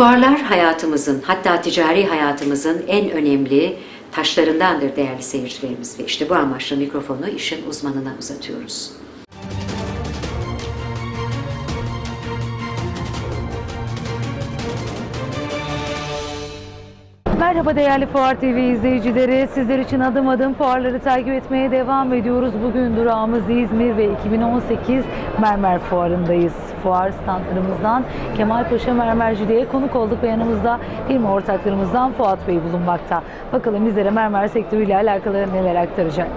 Fuarlar hayatımızın hatta ticari hayatımızın en önemli taşlarındandır değerli seyircilerimiz ve işte bu amaçla mikrofonu işin uzmanına uzatıyoruz. Merhaba değerli Fuar TV izleyicileri. Sizler için adım adım fuarları takip etmeye devam ediyoruz. Bugün durağımız İzmir ve 2018 Mermer Fuarı'ndayız. Fuar standlarımızdan Kemal Paşa Mermerciliğe konuk olduk ve yanımızda firma ortaklarımızdan Fuat Bey bulunmakta. Bakalım bizlere mermer sektörüyle alakalı neler aktaracak.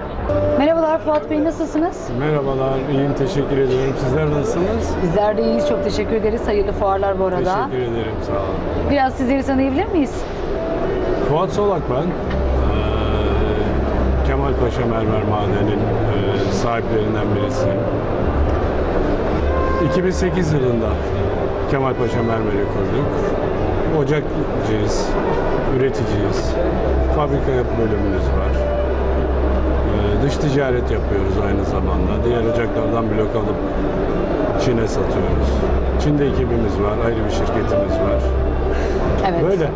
Merhabalar Fuat Bey nasılsınız? Merhabalar, iyiyim. Teşekkür ediyorum. Sizler nasılsınız? Bizler de iyiyiz. Çok teşekkür ederiz. Hayırlı fuarlar bu arada. Teşekkür ederim, sağ olun. Biraz sizleri tanıyabilir miyiz? Fuat Solak ben. Ee, Kemal Paşa Mermer Madeni'nin e, sahiplerinden birisiyim. 2008 yılında Kemal Paşa Mermer'i kurduk. Ocakçıyız, üreticiyiz. Fabrika yap bölümümüz var. Ee, dış ticaret yapıyoruz aynı zamanda. Diğer ocaklardan blok alıp Çin'e satıyoruz. Çin'de ekibimiz var, ayrı bir şirketimiz var. Evet. Böyle.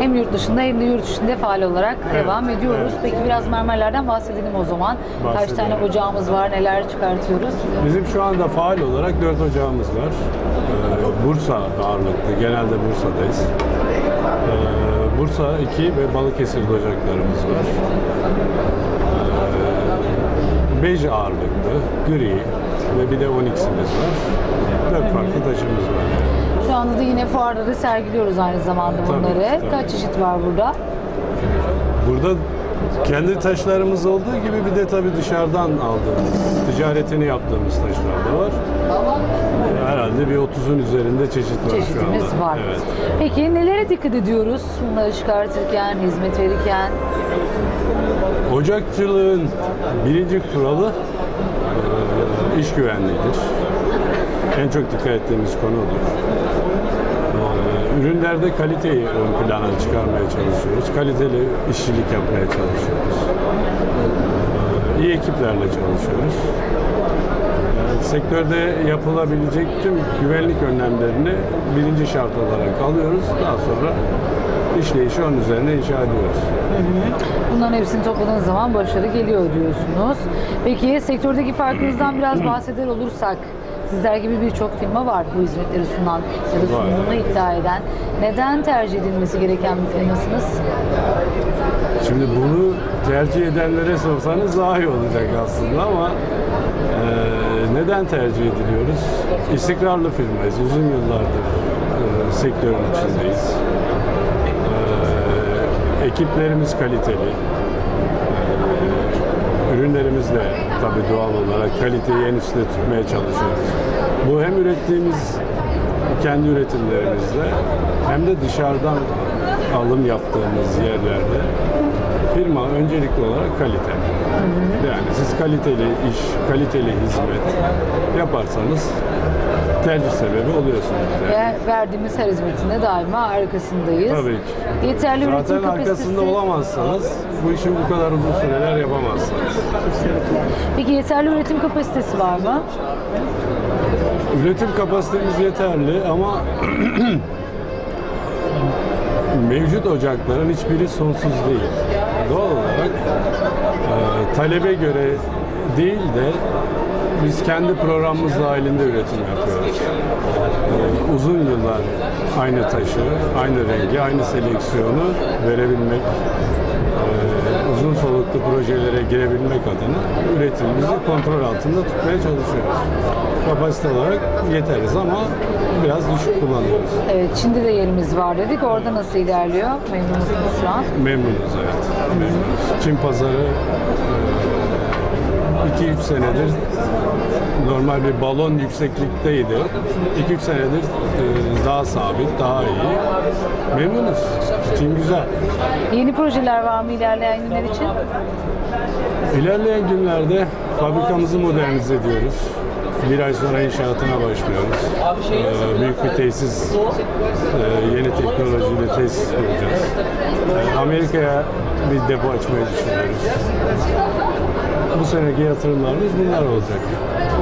Hem yurt dışında hem de yurt içinde faal olarak Evet, devam ediyoruz. evet. Peki biraz mermerlerden bahsedelim o zaman. Kaç Bahsedelim. tane ocağımız var, neler çıkartıyoruz? Bizim şu anda faal olarak dört ocağımız var. Ee, Bursa ağırlıklı, genelde Bursa'dayız. Ee, Bursa 2 ve Balıkesir'de ocaklarımız var. Ee, bej ağırlıklı, gri ve bir de onyx'imiz var. Dört farklı taşımız var. Şu anda da yine fuarları sergiliyoruz aynı zamanda Tabii, bunları. tabii. Kaç çeşit var burada? Burada kendi taşlarımız olduğu gibi bir de tabii dışarıdan aldığımız, ticaretini yaptığımız taşlar da var. Herhalde bir 30'un üzerinde çeşit var şu Çeşitimiz anda. var. Evet. Peki nelere dikkat ediyoruz? Bunları çıkartırken, hizmet verirken. Ocakçılığın birinci kuralı e, iş güvenliğidir. En çok dikkat ettiğimiz konudur. E, Ürünlerde kaliteyi ön plana çıkarmaya çalışıyoruz. Kaliteli işçilik yapmaya çalışıyoruz. E, İyi ekiplerle çalışıyoruz. E, Sektörde yapılabilecek tüm güvenlik önlemlerini birinci şart olarak alıyoruz. Daha sonra işleyişi onun üzerine inşa ediyoruz. Bunların hepsini topladığınız zaman başarı geliyor diyorsunuz. Peki sektördeki farkınızdan biraz bahseder olursak Sizler gibi birçok firma var bu hizmetleri sunan ya da sunduğunu iddia eden. Neden tercih edilmesi gereken bir firmasınız? Şimdi bunu tercih edenlere sorsanız daha iyi olacak aslında ama e, neden tercih ediliyoruz? İstikrarlı firmayız. Uzun yıllardır e, sektörün içindeyiz. E, ekiplerimiz kaliteli. E, ürünlerimiz de tabii doğal olarak kaliteyi en üstte tutmaya çalışıyoruz. Bu hem ürettiğimiz kendi üretimlerimizde hem de dışarıdan alım yaptığımız yerlerde firma öncelikli olarak kalite. Yani siz kaliteli iş, kaliteli hizmet yaparsanız tercih sebebi oluyorsunuz. Yani. Ve verdiğimiz her hizmetinde daima arkasındayız. Tabii ki. Yeterli üretim Zaten kapasitesi. arkasında olamazsanız bu işi bu kadar uzun süreler yapamazsınız. Peki yeterli üretim kapasitesi var mı? Üretim kapasitemiz yeterli ama mevcut ocakların hiçbiri sonsuz değil. Doğal olarak e, talebe göre değil de biz kendi programımız dahilinde üretim yapıyoruz. E, uzun yıllar aynı taşı, aynı rengi, aynı seleksiyonu verebilmek, e, uzun soluklu projelere girebilmek adına üretimimizi kontrol altında tutmaya çalışıyoruz. Kapasite olarak yeteriz ama biraz düşük kullanıyoruz. Evet, Çin'de de yerimiz var dedik. Orada nasıl ilerliyor? Memnun musunuz şu an? Memnunuz evet. Memnunuz. Çin pazarı 2-3 senedir normal bir balon yükseklikteydi. 2-3 senedir e, daha sabit, daha iyi. Memnunuz. Çin güzel. Yeni projeler var mı ilerleyen günler için? İlerleyen günlerde fabrikamızı modernize ediyoruz. Bir ay sonra inşaatına başlıyoruz. Ee, büyük bir tesis, e, yeni teknolojiyle tesis kuracağız. Ee, Amerika'ya bir depo açmayı düşünüyoruz. Bu seneki yatırımlarımız bunlar olacak.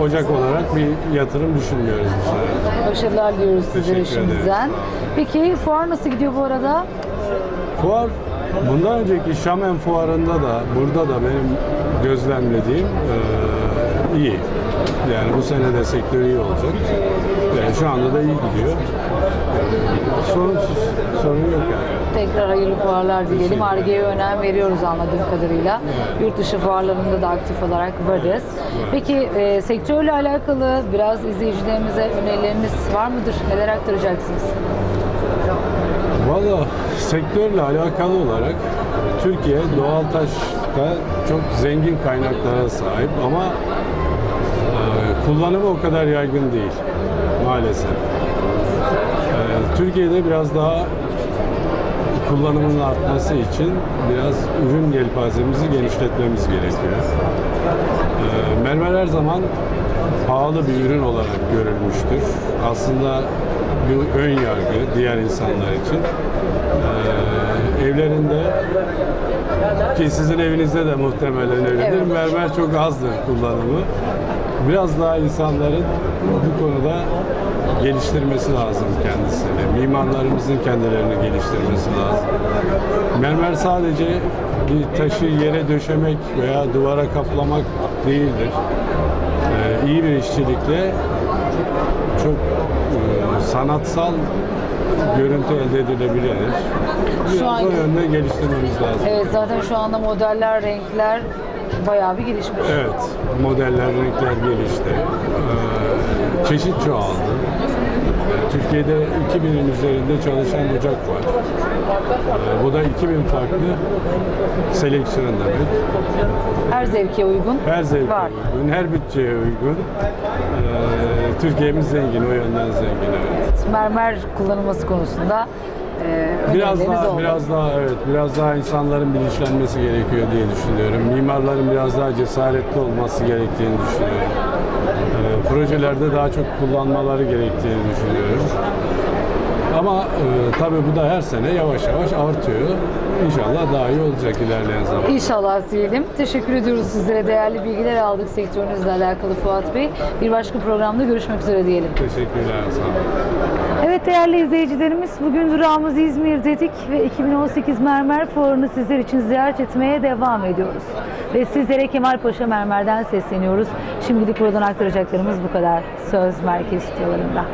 Ocak olarak bir yatırım düşünmüyoruz bu sene. Başarılar diliyoruz sizlere Teşekkür şimdiden. Peki fuar nasıl gidiyor bu arada? Fuar bundan önceki Şamen fuarında da burada da benim gözlemlediğim e, iyi. Yani bu sene de sektör iyi olacak. Yani şu anda da iyi gidiyor. Sorunsuz, sorun yok yani. Tekrar hayırlı fuarlar dileyelim. Arge'ye önem veriyoruz anladığım kadarıyla. Yurt dışı fuarlarında da aktif olarak varız. Peki e, sektörle alakalı biraz izleyicilerimize önerileriniz var mıdır? Neler aktaracaksınız? Valla sektörle alakalı olarak Türkiye doğal taşta çok zengin kaynaklara sahip ama kullanımı o kadar yaygın değil maalesef. E, Türkiye'de biraz daha kullanımın artması için biraz ürün yelpazemizi genişletmemiz gerekiyor. E, mermer her zaman pahalı bir ürün olarak görülmüştür. Aslında bir ön yargı diğer insanlar için. E, evlerinde ki sizin evinizde de muhtemelen öyledir. Evet. Mermer çok azdır kullanımı. Biraz daha insanların bu konuda geliştirmesi lazım kendisini. Mimarlarımızın kendilerini geliştirmesi lazım. Mermer sadece bir taşı yere döşemek veya duvara kaplamak değildir. Ee, iyi bir işçilikle çok e, sanatsal görüntü elde edilebilir. Biraz an- o yönde geliştirmemiz lazım. Evet zaten şu anda modeller, renkler bayağı bir gelişmiş. Evet, modeller, renkler gelişti. Ee, çeşit çoğaldı. Türkiye'de 2000'in üzerinde çalışan ocak var. Ee, bu da 2000 farklı seleksiyon demek. Her zevke uygun Her zevke var. uygun, her bütçeye uygun. Ee, Türkiye'miz zengin, o yönden zengin evet. Mermer kullanılması konusunda e, Biraz daha, oldu. biraz daha evet, biraz daha insanların bilinçlenmesi gerekiyor diye düşünüyorum. Mimarların biraz daha cesaretli olması gerektiğini düşünüyorum. Ee, projelerde daha çok kullanmaları gerektiğini düşünüyorum. Ama e, tabii bu da her sene yavaş yavaş artıyor. İnşallah daha iyi olacak ilerleyen zaman. İnşallah diyelim. Teşekkür ediyoruz sizlere. Değerli bilgiler aldık sektörünüzle alakalı Fuat Bey. Bir başka programda görüşmek üzere diyelim. Teşekkürler, sağ olun. Evet değerli izleyicilerimiz bugün durağımız İzmir dedik ve 2018 Mermer Fuarı'nı sizler için ziyaret etmeye devam ediyoruz. Ve sizlere Kemalpaşa Mermer'den sesleniyoruz. Şimdilik buradan aktaracaklarımız bu kadar. Söz Merkez Stüdyolarında.